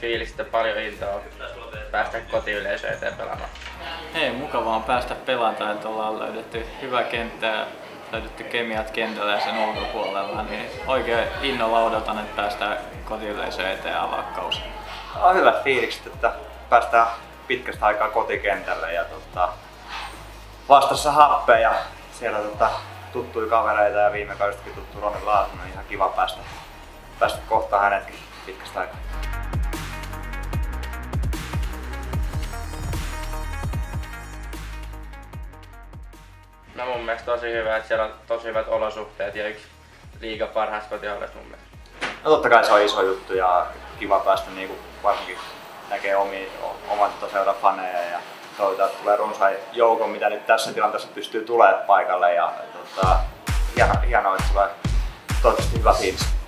fiilistä paljon intoa päästä kotiyleisöön eteen pelaamaan? Hei, mukavaa on päästä pelaamaan, että ollaan löydetty hyvä kenttä ja löydetty kemiat kentällä ja sen ulkopuolella, niin oikein innolla odotan, että päästään kotiyleisöön eteen avaa kausi. On hyvät fiilikset, että päästään pitkästä aikaa kotikentälle ja tota, vastassa happea ja siellä tota, tuttuja kavereita ja viime kaudestakin tuttu Roni Laatunen. Ihan kiva päästä, päästä kohtaan hänetkin pitkästä aikaa. No mun mielestä tosi hyvä, että siellä on tosi hyvät olosuhteet ja yksi liiga parhaista kotihoidosta mun mielestä. No totta kai se on iso juttu ja kiva päästä niinku varsinkin näkee omi, oman seura faneja ja toivotaan, että tulee runsain joukon, mitä nyt tässä tilanteessa pystyy tulemaan paikalle ja tota, hienoa, hienoa, että tulee toivottavasti hyvä fiilis.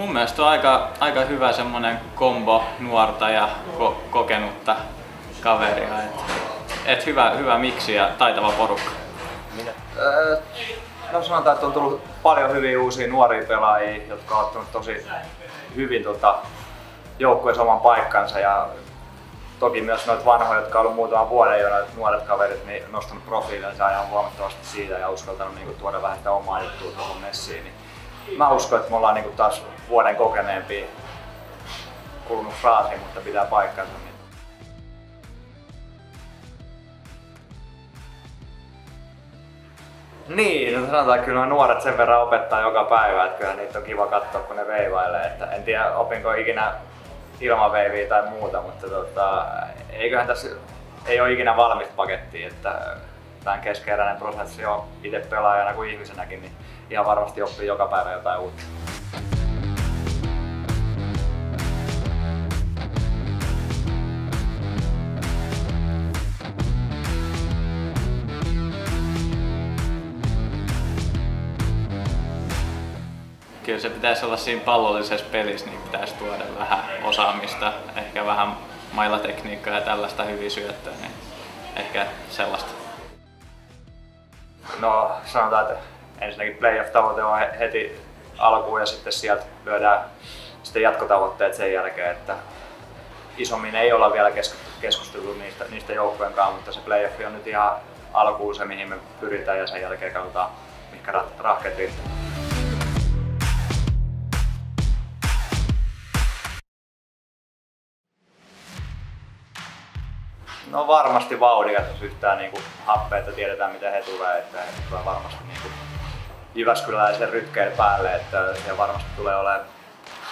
Mun mielestä on aika, aika hyvä semmonen kombo nuorta ja ko- kokenutta kaveria. Et, et hyvä, hyvä miksi ja taitava porukka. Minä? Öö, no sanotaan, että on tullut paljon hyviä uusia nuoria pelaajia, jotka ovat ottanut tosi hyvin tota, joukkueessa oman paikkansa ja toki myös noita vanhoja, jotka on ollut muutaman vuoden jo nuoret kaverit, niin nostanut profiilinsa ihan huomattavasti siitä ja uskaltanut niin kuin, tuoda vähän sitä omaa juttua tuohon messiin. Niin mä uskon, että me ollaan niin kuin, taas vuoden kokeneempi kulunut fraasi, mutta pitää paikkansa. Niin Niin, no sanotaan, että kyllä nuoret sen verran opettaa joka päivä, että kyllä niitä on kiva katsoa, kun ne veivailee. Että en tiedä, opinko ikinä ilmaveiviä tai muuta, mutta tota, eiköhän tässä ei ole ikinä valmista pakettia, että tämän keskeeräinen prosessi on itse pelaajana kuin ihmisenäkin, niin ihan varmasti oppii joka päivä jotain uutta. Kyllä se pitäisi olla siinä pallollisessa pelissä, niin pitäisi tuoda vähän osaamista, ehkä vähän mailatekniikkaa ja tällaista hyvin syöttöä, niin ehkä sellaista. No sanotaan, että ensinnäkin playoff-tavoite on heti alkuun ja sitten sieltä lyödään sitten jatkotavoitteet sen jälkeen, että isommin ei olla vielä keskusteltu niistä, niistä joukkojen kanssa, mutta se playoff on nyt ihan alkuun se, mihin me pyritään ja sen jälkeen katsotaan, mikä rahkeet riittää. No varmasti vauhdikas, jos yhtään niin kuin happeita tiedetään miten he tulee, että he tulee varmasti niin kuin Jyväskyläisen rytkeen päälle, että siellä varmasti tulee olemaan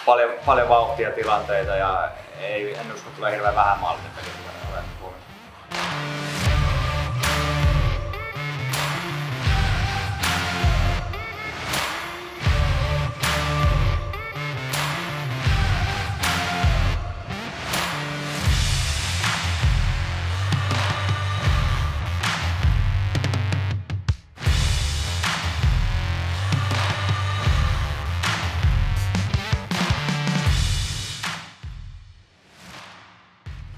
paljon, paljon vauhtia tilanteita ja ei, en usko, tulee hirveän vähän maalinen peli.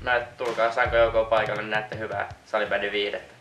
No, tulkaa Sanko Joukoon paikalle, niin näette hyvää salibändin viidettä.